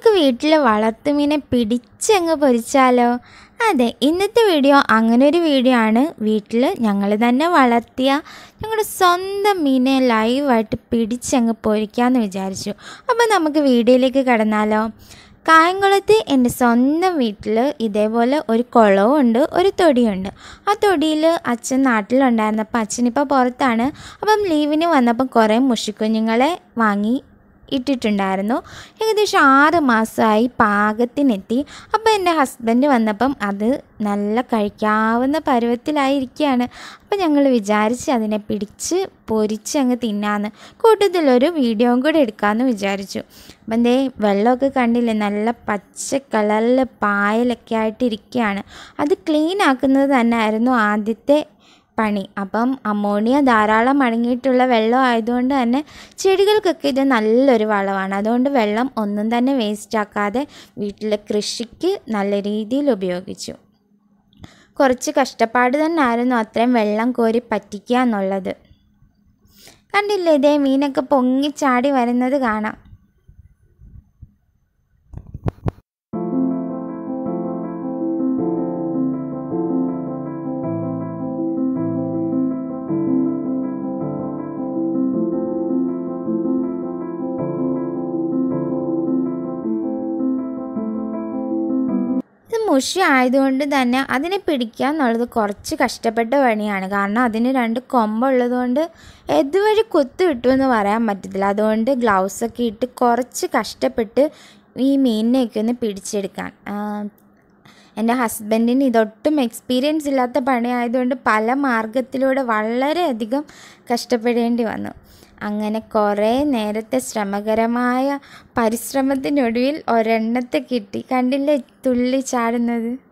നമുക്ക് വീട്ടിൽ വളർത്തുമീനെ പിടിച്ചങ്ങ് പൊരിച്ചാലോ? അതെ ഇന്നത്തെ വീഡിയോ അങ്ങനെ ഒരു വീഡിയോ ആണ്. വീട്ടിൽ ഞങ്ങൾ തന്നെ വളർത്തിയ ഞങ്ങളുടെ സ്വന്തം മീനെ ലൈവായിട്ട് പിടിച്ചങ്ങ് പൊരിക്കാമെന്ന് വിചാരിച്ചു. അപ്പോൾ നമുക്ക് വീഡിയോയിലേക്ക് കടന്നാലോ. കായംകുളത്ത് എന്റെ സ്വന്തം വീട്ടിൽ ഇതേപോലെ ഒരു കുളവും ഉണ്ട് ഒരു തൊടിയുണ്ട്. ആ തൊടിയിൽ അച്ഛൻ നാട്ടിലുണ്ടായിരുന്നപ്പോൾ അച്ഛനിപ്പോൾ പുറത്താണ്. അപ്പം ലീവിന് വന്നപ്പം കുറേ മുഷിക്കുഞ്ഞുങ്ങളെ വാങ്ങി ഇട്ടിട്ടുണ്ടായിരുന്നു. ഏകദേശം ആറ് മാസമായി പാകത്തിനെത്തി. അപ്പോൾ എന്റെ ഹസ്ബൻഡ് വന്നപ്പം അത് നല്ല കഴിക്കാവുന്ന പരുവത്തിലായിരിക്കുകയാണ്. അപ്പോൾ ഞങ്ങൾ വിചാരിച്ച് അതിനെ പിടിച്ച് പൊരിച്ച് അങ്ങ് തിന്നാന്ന്. കൂട്ടത്തിലൊരു വീഡിയോയും കൂടെ എടുക്കാമെന്ന് വിചാരിച്ചു. അപ്പം എന്തേ വെള്ളമൊക്കെ കണ്ടില്ലേ നല്ല പച്ച കളറിൽ പായലൊക്കെ ആയിട്ടിരിക്കുകയാണ്. അത് ക്ലീൻ ആക്കുന്നത് തന്നെ ആയിരുന്നു ആദ്യത്തെ പണി. അപ്പം അമോണിയ ധാരാളം അടങ്ങിയിട്ടുള്ള വെള്ളം ആയതുകൊണ്ട് തന്നെ ചെടികൾക്കൊക്കെ ഇത് നല്ലൊരു വളമാണ് അതുകൊണ്ട് വെള്ളം ഒന്നും തന്നെ വേസ്റ്റ് ആക്കാതെ വീട്ടിലെ കൃഷിക്ക് നല്ല രീതിയിൽ ഉപയോഗിച്ചു. കുറച്ച് കഷ്ടപ്പാട് തന്നെ ആയിരുന്നു അത്രയും വെള്ളം കോരി പറ്റിക്കുക എന്നുള്ളത്. കണ്ടില്ലേ ഇതേ മീനൊക്കെ പൊങ്ങിച്ചാടി വരുന്നത് കാണാം. മുഷി ആയതുകൊണ്ട് തന്നെ അതിനെ പിടിക്കുക എന്നുള്ളത് കുറച്ച് കഷ്ടപ്പെട്ട പണിയാണ്. കാരണം അതിന് രണ്ട് കൊമ്പുള്ളത് കൊണ്ട് ഏതുവഴി കുത്തു കിട്ടുമെന്ന് പറയാൻ പറ്റത്തില്ല. അതുകൊണ്ട് ഗ്ലൗസൊക്കെ ഇട്ട് കുറച്ച് കഷ്ടപ്പെട്ട് ഈ മീനിനെയൊക്കെ ഒന്ന് പിടിച്ചെടുക്കാൻ. എന്റെ ഹസ്ബൻഡിന് ഇതൊട്ടും എക്സ്പീരിയൻസ് ഇല്ലാത്ത പണിയായതുകൊണ്ട് പല മാർഗത്തിലൂടെ വളരെയധികം കഷ്ടപ്പെടേണ്ടി വന്നു. അങ്ങനെ കുറേ നേരത്തെ ശ്രമകരമായ പരിശ്രമത്തിനൊടുവിൽ ഒരെണ്ണത്തെ കിട്ടി. കണ്ടില്ലേ തുള്ളി ചാടുന്നത്?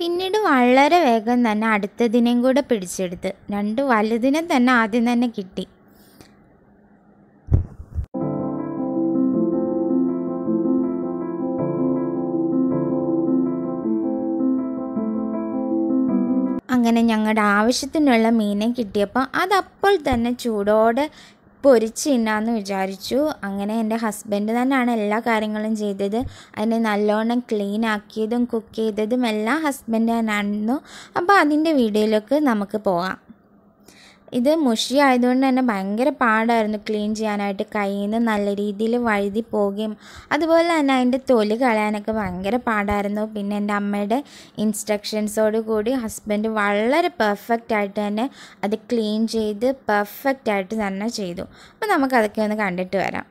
പിന്നീട് വളരെ വേഗം തന്നെ അടുത്തതിനെയും കൂടെ പിടിച്ചെടുത്ത് രണ്ട് വലുതിനെ തന്നെ ആദ്യം തന്നെ കിട്ടി. അങ്ങനെ ഞങ്ങളുടെ ആവശ്യത്തിനുള്ള മീനെ കിട്ടിയപ്പോൾ അതപ്പോൾ തന്നെ ചൂടോടെ പൊരിച്ച് തിന്നാന്ന് വിചാരിച്ചു. അങ്ങനെ എന്റെ ഹസ്ബൻഡ് തന്നെയാണ് എല്ലാ കാര്യങ്ങളും ചെയ്തത്. അതിനെ നല്ലോണം ക്ലീൻ ആക്കിയതും കുക്ക് ചെയ്തതും എല്ലാം ഹസ്ബൻഡ് തന്നെയായിരുന്നു. അപ്പോൾ അതിന്റെ വീഡിയോയിലേക്ക് നമുക്ക് പോകാം. ഇത് മുഷി ആയതുകൊണ്ട് തന്നെ ഭയങ്കര പാടായിരുന്നു ക്ലീൻ ചെയ്യാനായിട്ട് കയ്യിൽ നിന്ന് നല്ല രീതിയിൽ വഴുതി പോവുകയും അതുപോലെ തന്നെ അതിന്റെ തൊലി കളയാനൊക്കെ ഭയങ്കര പാടായിരുന്നു. പിന്നെ എന്റെ അമ്മയുടെ ഇൻസ്ട്രക്ഷൻസോട് കൂടി ഹസ്ബൻഡ് വളരെ പെർഫെക്റ്റ് ആയിട്ട് തന്നെ അത് ക്ലീൻ ചെയ്ത് പെർഫെക്റ്റ് ആയിട്ട് തന്നെ ചെയ്തു. അപ്പോൾ നമുക്കതൊക്കെ ഒന്ന് കണ്ടിട്ട് വരാം.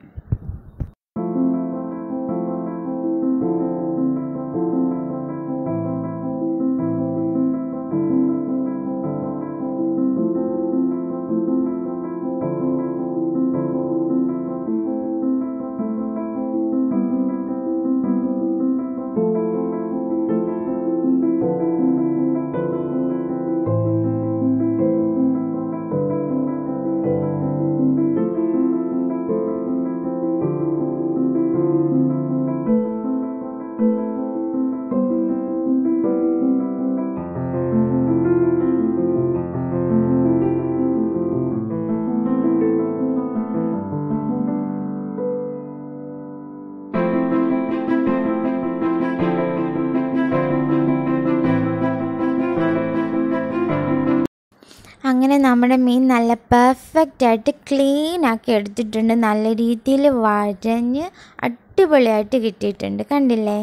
അങ്ങനെ നമ്മുടെ മീൻ നല്ല പെർഫെക്റ്റ് ആയിട്ട് ക്ലീൻ ആക്കി എടുത്തിട്ടുണ്ട്. നല്ല രീതിയിൽ വഴഞ്ഞ് അടിപൊളിയായിട്ട് കിട്ടിയിട്ടുണ്ട്. കണ്ടില്ലേ?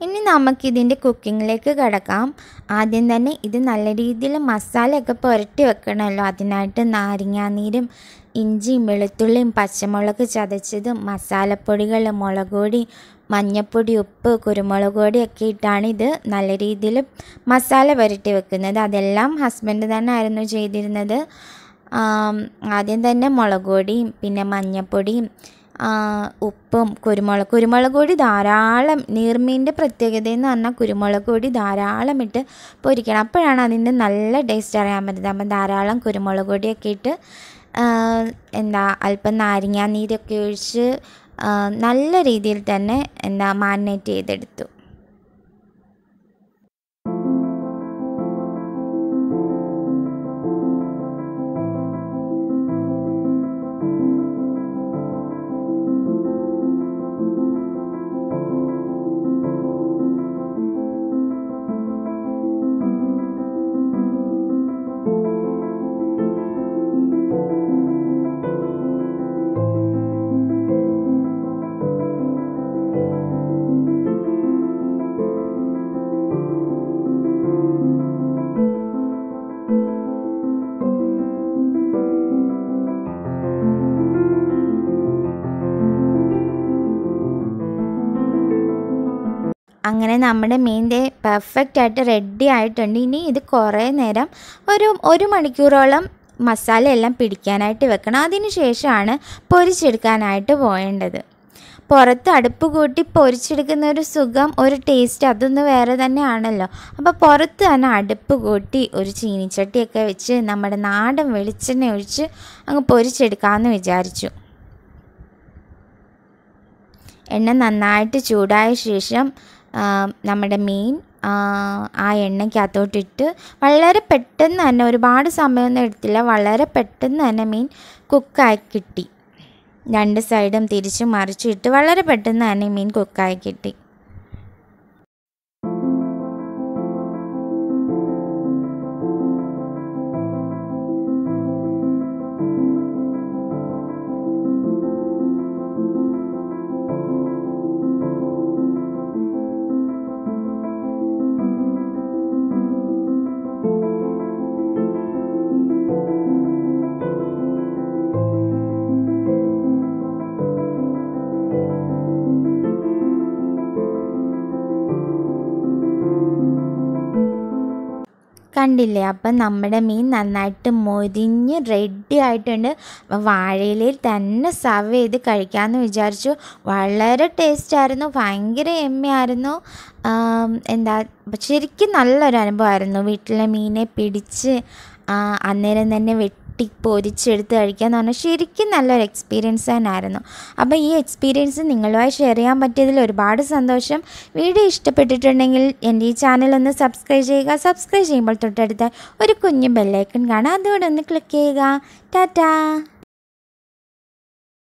ഇനി നമുക്കിതിന്റെ കുക്കിങ്ങിലേക്ക് കിടക്കാം. ആദ്യം തന്നെ ഇത് നല്ല രീതിയിൽ മസാലയൊക്കെ പുരട്ടി വെക്കണമല്ലോ. അതിനായിട്ട് നാരങ്ങാനീരും ഇഞ്ചിയും വെളുത്തുള്ളിയും പച്ചമുളക് ചതച്ചതും മസാലപ്പൊടികൾ മുളക് പൊടി മഞ്ഞൾപ്പൊടി ഉപ്പ് കുരുമുളക് പൊടിയൊക്കെ ഇട്ടാണ് ഇത് നല്ല രീതിയിൽ മസാല പുരട്ടി വെക്കുന്നത്. അതെല്ലാം ഹസ്ബൻഡ് തന്നെ ആയിരുന്നു ചെയ്തിരുന്നത് ആദ്യം തന്നെ മുളക് പൊടിയും പിന്നെ മഞ്ഞൾപ്പൊടിയും ഉപ്പും കുരുമുളക് കുരുമുളക് പൊടി ധാരാളം നീർമീന്റെ പ്രത്യേകത എന്ന് പറഞ്ഞാൽ കുരുമുളക് പൊടി ധാരാളം ഇട്ട് പൊരിക്കണം. അപ്പോഴാണ് അതിന്റെ നല്ല ടേസ്റ്റ് അറിയാൻ പറ്റുന്നത്. അപ്പം ധാരാളം കുരുമുളക് പൊടിയൊക്കെ ഇട്ട് എന്താ അല്പം നാരങ്ങ നീരൊക്കെ ഒഴിച്ച് നല്ല രീതിയിൽ തന്നെ എന്താ മാരിനേറ്റ് ചെയ്തെടുത്തു. അങ്ങനെ നമ്മുടെ മീൻ ദേ പെർഫെക്റ്റ് ആയിട്ട് റെഡി ആയിട്ടുണ്ട്. ഇനി ഇത് കുറേ നേരം ഒരു ഒരു മണിക്കൂറോളം മസാല എല്ലാം പിടിക്കാനായിട്ട് വെക്കണം. അതിന് ശേഷമാണ് പൊരിച്ചെടുക്കാനായിട്ട് പോകേണ്ടത്. പുറത്ത് അടുപ്പ് കൂട്ടി പൊരിച്ചെടുക്കുന്ന ഒരു സുഖം ഒരു ടേസ്റ്റ് അതൊന്ന് വേറെ തന്നെയാണല്ലോ. അപ്പോൾ പുറത്ത് തന്നെ അടുപ്പ് കൂട്ടി ഒരു ചീനിച്ചട്ടിയൊക്കെ വെച്ച് നമ്മുടെ നാടൻ വെളിച്ചെണ്ണ ഒഴിച്ച് അങ്ങ് പൊരിച്ചെടുക്കാമെന്ന് വിചാരിച്ചു. എണ്ണ നന്നായിട്ട് ചൂടായ ശേഷം നമ്മുടെ മീൻ ആ, എണ്ണയ്ക്കകത്തോട്ടിട്ട് വളരെ പെട്ടെന്ന് തന്നെ ഒരുപാട് സമയമൊന്നും എടുത്തില്ല. വളരെ പെട്ടെന്ന് തന്നെ മീൻ കുക്കായി കിട്ടി. രണ്ട് സൈഡും തിരിച്ച് മറിച്ചിട്ട് വളരെ പെട്ടെന്ന് തന്നെ മീൻ കുക്കായി കിട്ടി. കണ്ടില്ലേ? അപ്പം നമ്മുടെ മീൻ നന്നായിട്ട് മൊരിഞ്ഞ് റെഡി ആയിട്ടുണ്ട്. വാഴയിലയിൽ തന്നെ സർവ് ചെയ്ത് കഴിക്കാമെന്ന് വിചാരിച്ചു. വളരെ ടേസ്റ്റായിരുന്നു ഭയങ്കര എമ്മയായിരുന്നു. എന്താ ശരിക്കും നല്ലൊരു അനുഭവമായിരുന്നു വീട്ടിലെ മീനെ പിടിച്ച് അന്നേരം തന്നെ വെട്ടി പൊരിച്ചെടുത്ത് കഴിക്കുക എന്ന് പറഞ്ഞാൽ ശരിക്കും നല്ലൊരു എക്സ്പീരിയൻസ് തന്നെയായിരുന്നു അപ്പോൾ ഈ എക്സ്പീരിയൻസ് നിങ്ങളുമായി ഷെയർ ചെയ്യാൻ പറ്റിയതിൽ ഒരുപാട് സന്തോഷം. വീഡിയോ ഇഷ്ടപ്പെട്ടിട്ടുണ്ടെങ്കിൽ എന്റെ ഈ ചാനൽ ഒന്ന് സബ്സ്ക്രൈബ് ചെയ്യുക. സബ്സ്ക്രൈബ് ചെയ്യുമ്പോൾ തൊട്ടടുത്ത ഒരു കുഞ്ഞു ബെല്ലൈക്കൺ കാണാം. അതുകൂടെ ഒന്ന് ക്ലിക്ക് ചെയ്യുക. ടാറ്റാ.